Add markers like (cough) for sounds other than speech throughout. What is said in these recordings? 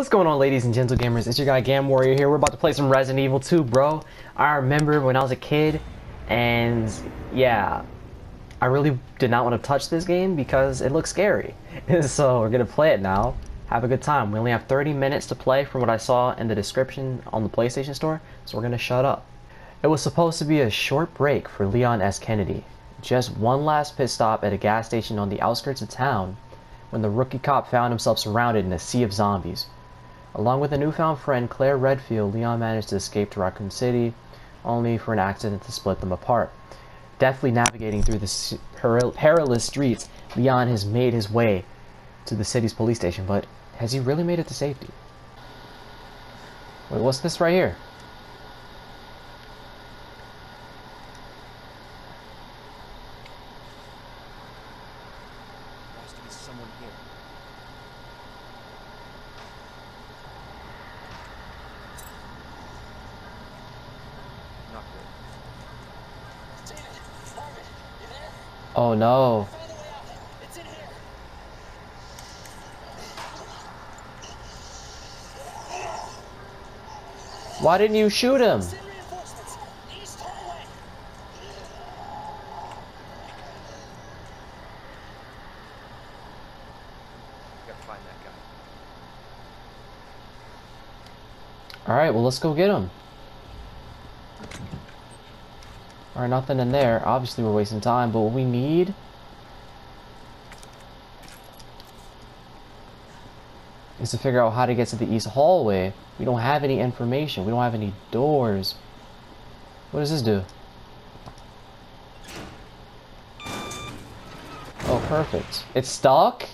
What's going on, ladies and gentle gamers? It's your guy Gaamwarrior here. We're about to play some Resident Evil 2, bro. I remember when I was a kid, and yeah, I really did not want to touch this game because it looks scary. (laughs) so we're gonna play it now. Have a good time. We only have 30 minutes to play from what I saw in the description on the PlayStation Store, so we're gonna shut up. It was supposed to be a short break for Leon S. Kennedy. Just one last pit stop at a gas station on the outskirts of town when the rookie cop found himself surrounded in a sea of zombies. Along with a newfound friend, Claire Redfield, Leon managed to escape to Raccoon City, only for an accident to split them apart. Deftly navigating through the perilous streets, Leon has made his way to the city's police station, but has he really made it to safety? Wait, what's this right here? There has to be someone here. Not good. David, Marvin, you there? Oh no. Find a way out. It's in here. Why didn't you shoot him? Send reinforcements. East hallway. We gotta find that guy. Alright, well let's go get him. Alright, nothing in there. Obviously we're wasting time, but what we need... is to figure out how to get to the east hallway. We don't have any information. We don't have any doors. What does this do? Oh, perfect. It's stuck?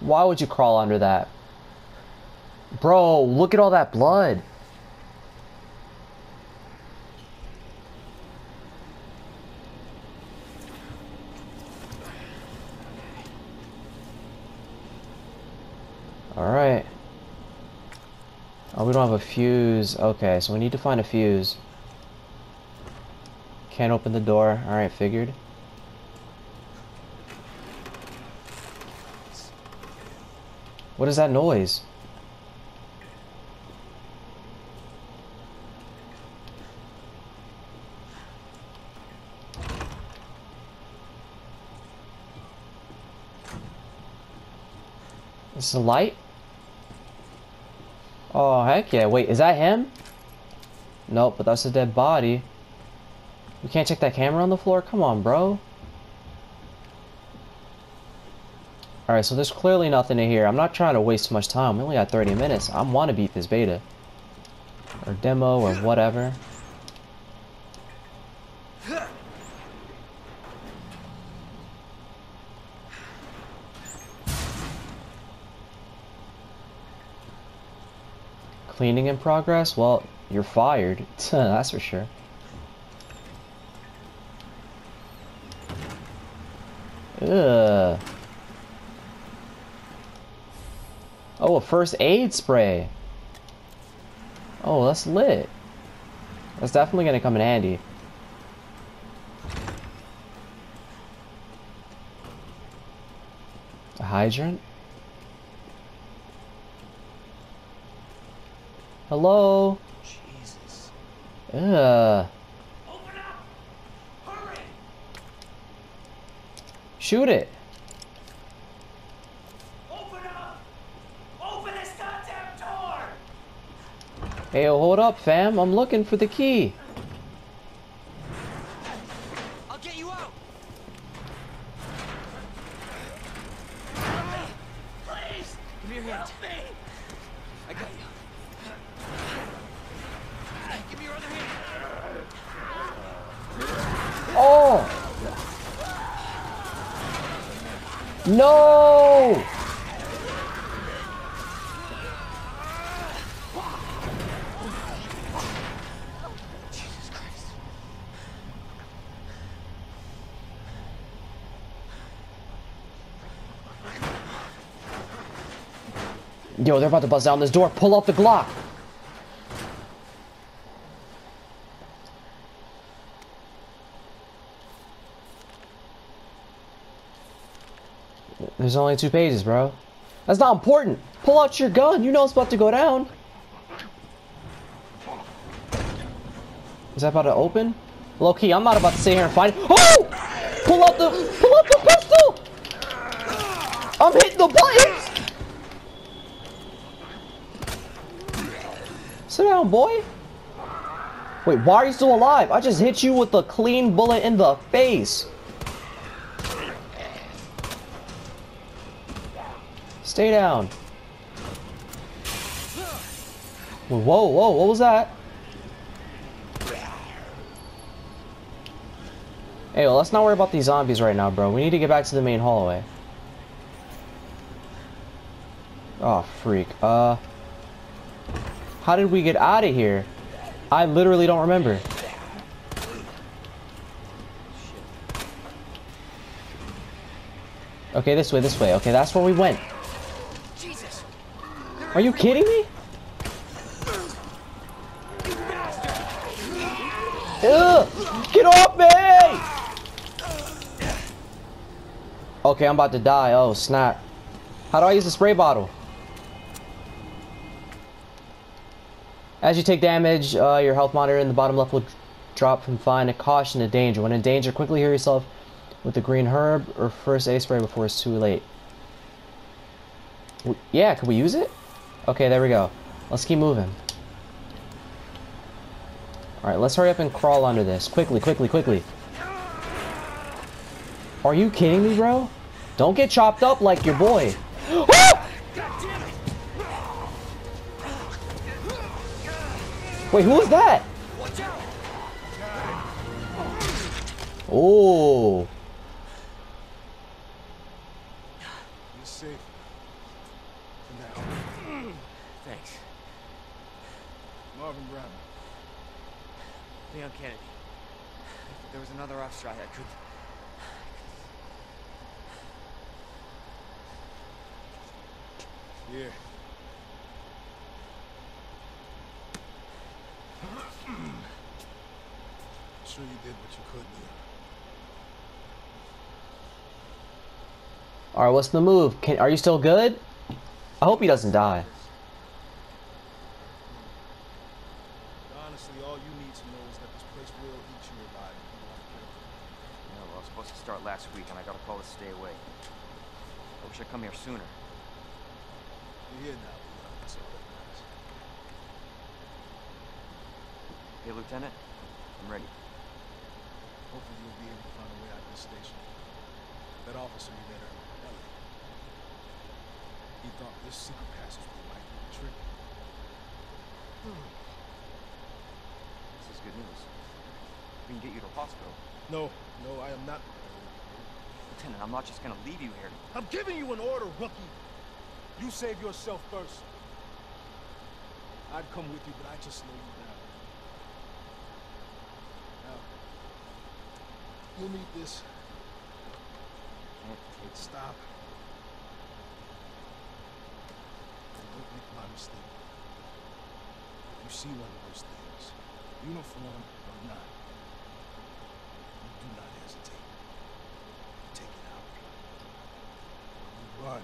Why would you crawl under that? Bro, look at all that blood. Alright. Oh, we don't have a fuse. Okay, so we need to find a fuse. Can't open the door. Alright, figured. What is that noise? Is this a light? Oh, heck yeah. Wait, is that him? Nope, but that's a dead body. We can't check that camera on the floor? Come on, bro. Alright, so there's clearly nothing in here. I'm not trying to waste too much time. We only got 30 minutes. I want to beat this beta. Or demo, or whatever. Cleaning in progress? Well, you're fired. (laughs) That's for sure. Ugh. Oh, a first aid spray. Oh, that's lit. That's definitely gonna come in handy. A hydrant? Hello? Jesus. Ugh. Open up. Hurry. Shoot it. Open up. Open this goddamn door. Hey, hold up, fam. I'm looking for the key. I'll get you out! Please. Give me your hand. Help me. I got you. Give me your other hand. Oh! No! Jesus Christ. Yo, they're about to bust down this door. Pull up the Glock. There's only two pages, bro. That's not important. Pull out your gun. You know it's about to go down. Is that about to open? Low key, I'm not about to sit here and find. Oh! Pull out the pull out the pistol. I'm hitting the buttons. Sit down, boy. Wait, why are you still alive? I just hit you with a clean bullet in the face. Stay down. Whoa, whoa, what was that? Hey, well, let's not worry about these zombies right now, bro. We need to get back to the main hallway. Oh, freak. Uh... How did we get out of here? I literally don't remember. Okay, this way, this way. Okay, that's where we went. Jesus! Are you kidding me? Ugh! Get off me! Okay, I'm about to die. Oh, snap. How do I use the spray bottle? As you take damage, uh, your health monitor in the bottom left will drop from fine to caution to danger. When in danger, quickly heal yourself with the green herb or first aid spray before it's too late. Yeah, can we use it? Okay, there we go. Let's keep moving. Alright, let's hurry up and crawl under this. Quickly, quickly, quickly. Are you kidding me, bro? Don't get chopped up like your boy. (gasps) Wait, who was that? Watch out! Oh. You're safe. For now. Thanks. Marvin Brown. Leon Kennedy. If there was another off strike, I could. Yeah. Sure you did what you could, Leon. Alright, what's the move? Can, are you still good? I hope he doesn't die. Honestly, all you need to know is that this place will eat you alive if you want to kill. Yeah, well, I was supposed to start last week, and I got a call to stay away. I wish I'd come here sooner. You're here now, Leon. That's all that matters. Hey, Lieutenant, I'm ready. Hopefully you'll be able to find a way out of this station. That officer you met earlier, Elliot. He thought this secret passageway might be a trick. Hmm. This is good news. We can get you to a hospital. No, no, I am not. Lieutenant, I'm not just gonna leave you here. I'm giving you an order, rookie. You save yourself first. I'd come with you, but I just know you down. Now, you'll need this. Stop. Don't make my mistake. If you see one of those things, uniform or not, you do not hesitate. You take it out. You run.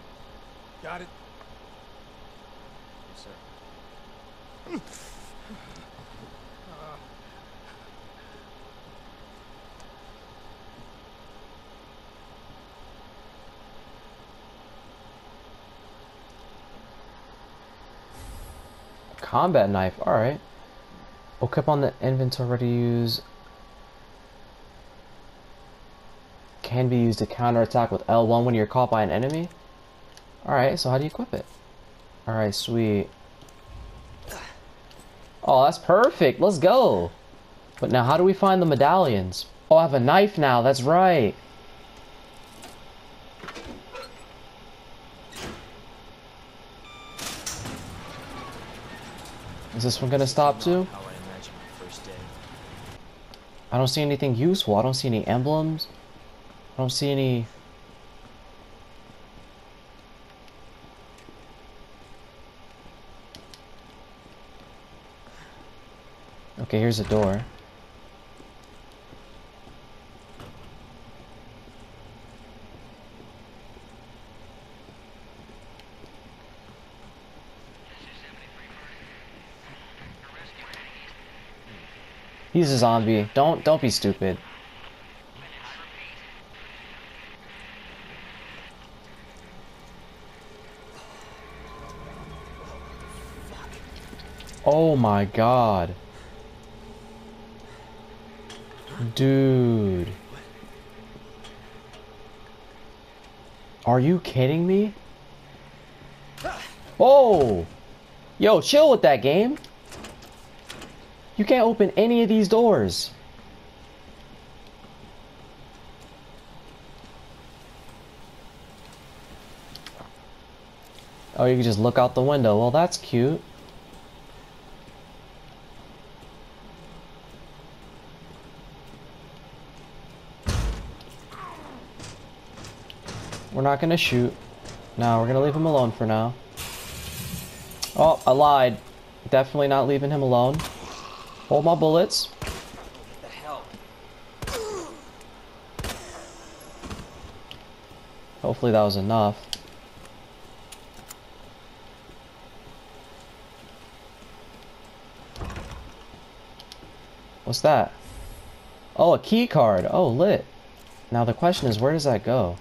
Got it? Yes, sir. (laughs) Uh, Combat knife, alright. Equip on the inventory to use. Can be used to counterattack with L1 when you're caught by an enemy. Alright, so how do you equip it? Alright, sweet. Oh, that's perfect. Let's go. But now, how do we find the medallions? Oh, I have a knife now. That's right. Is this one gonna stop too? I don't see anything useful. I don't see any emblems. I don't see any. Okay, here's a door. He's a zombie. Don't don't be stupid. Oh my god. Dude. Are you kidding me? Oh! Yo, chill with that game. You can't open any of these doors. Oh, you can just look out the window. Well, that's cute. We're not gonna shoot. No, we're gonna leave him alone for now. Oh, I lied. Definitely not leaving him alone. Hold my bullets. The hell? Hopefully that was enough. What's that? Oh, a key card. Oh, lit. Now the question is, where does that go?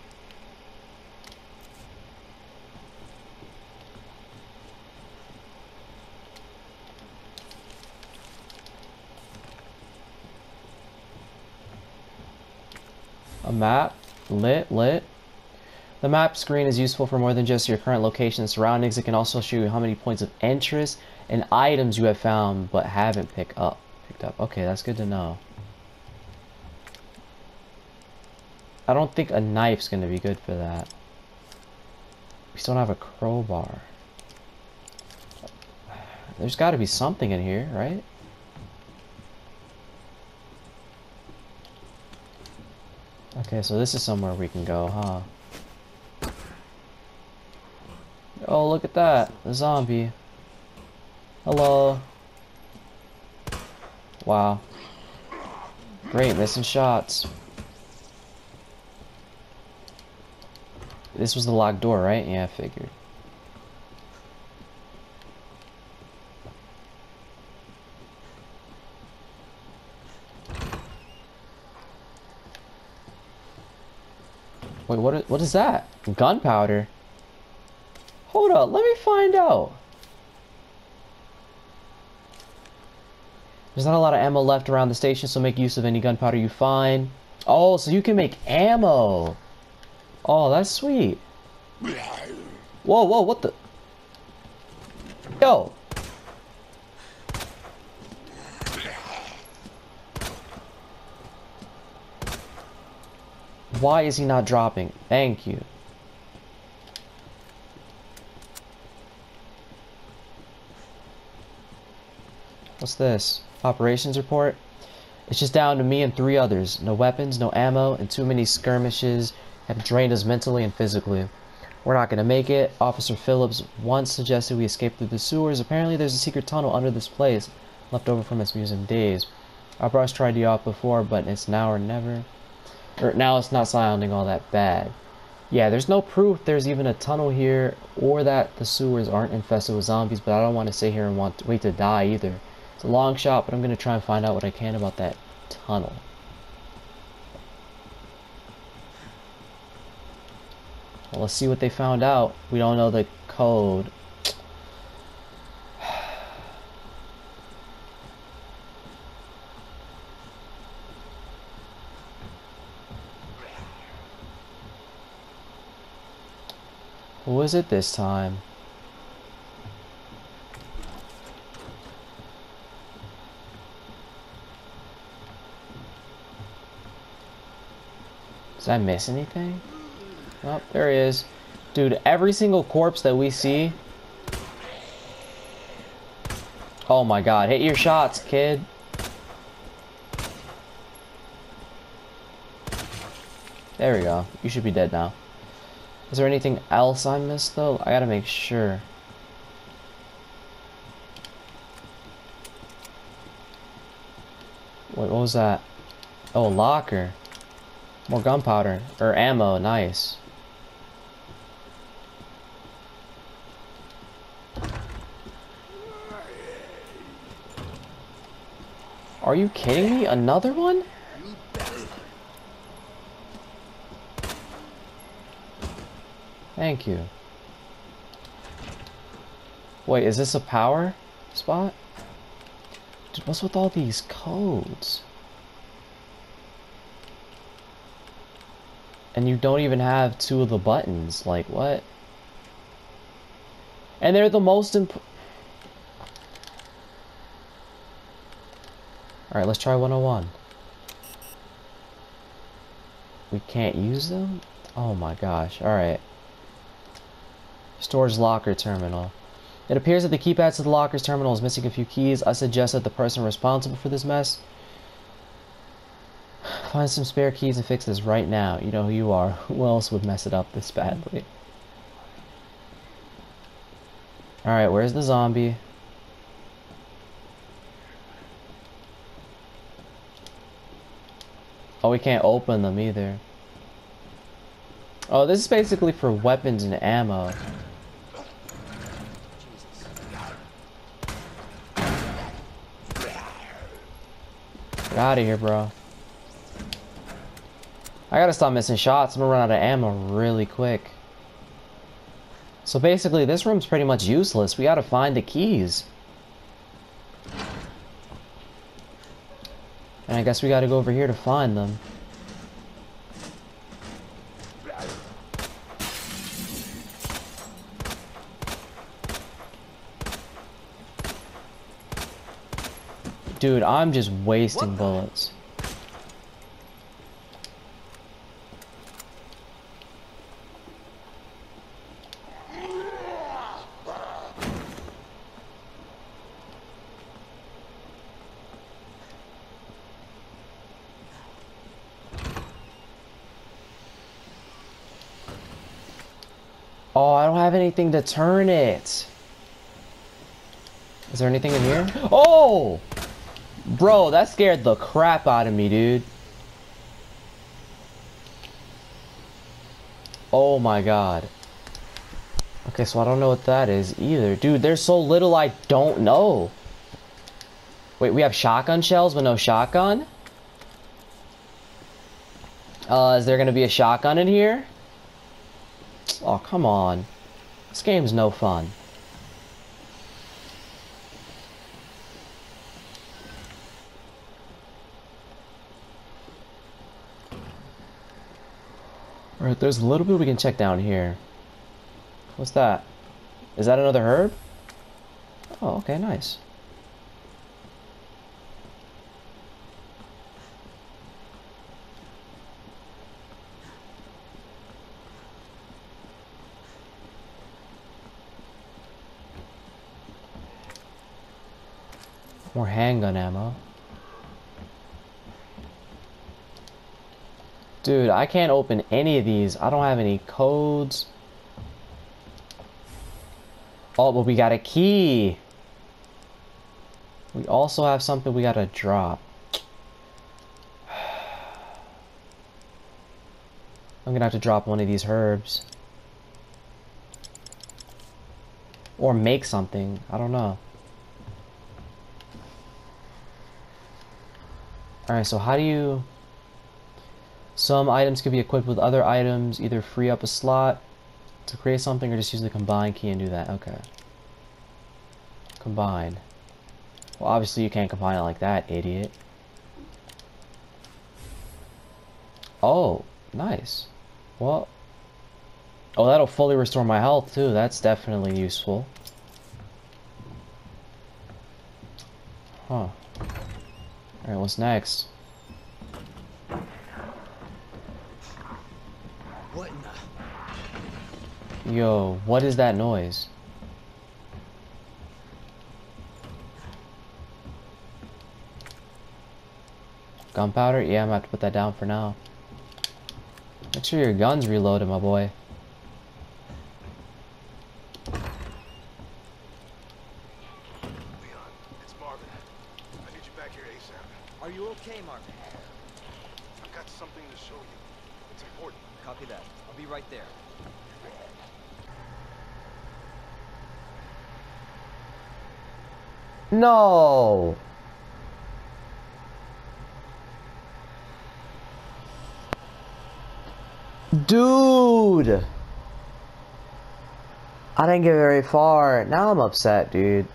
Map. Lit, lit. The map screen is useful for more than just your current location and surroundings. It can also show you how many points of interest and items you have found but haven't picked up. Picked up. Okay, that's good to know. I don't think a knife's gonna be good for that. We still don't have a crowbar. There's got to be something in here, right? Okay, so this is somewhere we can go, huh? Oh, look at that. The zombie. Hello. Wow. Great, missing shots. This was the locked door, right? Yeah, I figured. Wait, what? what is that? Gunpowder. Hold up, let me find out. There's not a lot of ammo left around the station, so make use of any gunpowder you find. Oh, so you can make ammo. Oh, that's sweet. Whoa, whoa, what the? Yo. Why is he not dropping? Thank you. What's this? Operations report? It's just down to me and three others. No weapons, no ammo, and too many skirmishes have drained us mentally and physically. We're not gonna make it. Officer Phillips once suggested we escape through the sewers. Apparently there's a secret tunnel under this place, left over from its museum days. Our boss tried you out before, but it's now or never. Or now it's not sounding all that bad. Yeah, there's no proof there's even a tunnel here or that the sewers aren't infested with zombies, but I don't want to sit here and want to wait to die either. It's a long shot, but I'm going to try and find out what I can about that tunnel. Well, let's see what they found out. We don't know the code. Was it this time? Did I miss anything? Oh, there he is. Dude, every single corpse that we see... Oh my god, hit your shots, kid. There we go. You should be dead now. Is there anything else I missed, though? I gotta make sure. Wait, what was that? Oh, locker. More gunpowder. Or ammo, nice. Are you kidding me? Another one? Thank you. Wait, is this a power spot? Dude, what's with all these codes? And you don't even have two of the buttons. Like, what? And they're the most imp- Alright, let's try 101. We can't use them? Oh my gosh, alright. Storage locker terminal. It appears that the keypad to the locker's terminal is missing a few keys. I suggest that the person responsible for this mess find some spare keys and fix this right now. You know who you are. (laughs) Who else would mess it up this badly? Alright, where's the zombie? Oh, we can't open them either. Oh, this is basically for weapons and ammo. Out of here, bro. I gotta stop missing shots. I'm gonna run out of ammo really quick. So basically, this room's pretty much useless. We gotta find the keys. And I guess we gotta go over here to find them. Dude, I'm just wasting bullets. Oh, I don't have anything to turn it. Is there anything in here? Oh! Bro, that scared the crap out of me, dude. Oh my god. Okay, so I don't know what that is either. Dude, there's so little I don't know. Wait, we have shotgun shells but no shotgun? Uh, is there gonna be a shotgun in here? Oh, come on. This game's no fun. Alright, there's a little bit we can check down here. What's that? Is that another herb? Oh, okay, nice. More handgun ammo. Dude, I can't open any of these. I don't have any codes. Oh, but we got a key. We also have something we gotta drop. I'm gonna have to drop one of these herbs. Or make something. I don't know. Alright, so how do you... Some items can be equipped with other items, either free up a slot to create something or just use the combine key and do that. Okay. Combine. Well, obviously you can't combine it like that, idiot. Oh, nice. Well, oh, that'll fully restore my health too. That's definitely useful. Huh. Alright, what's next? What in the... Yo, what is that noise? Gunpowder? Yeah, I'm gonna have to put that down for now. Make sure your gun's reloaded, my boy. Leon, it's Marvin. I need you back here ASAP. Are you okay, Marvin? I've got something to show you. It's important. Copy that. I'll be right there. No! Dude! I didn't get very far. Now I'm upset, dude.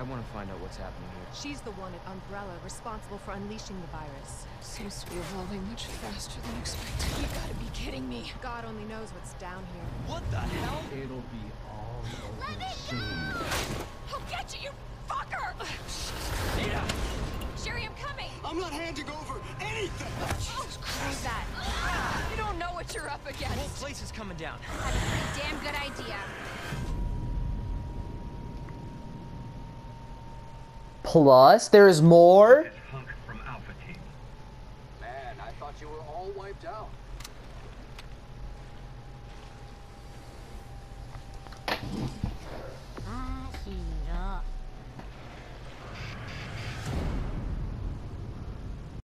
I want to find out what's happening here. She's the one at Umbrella responsible for unleashing the virus. Seems to be evolving much faster than expected. You gotta be kidding me. God only knows what's down here. What the hell? It'll be all over soon. I'll get you, you fucker! Nita! Sherry, I'm coming! I'm not handing over anything! Oh, Who's that? Ah! You don't know what you're up against. The whole place is coming down. Had a pretty damn good idea. Plus, there's more.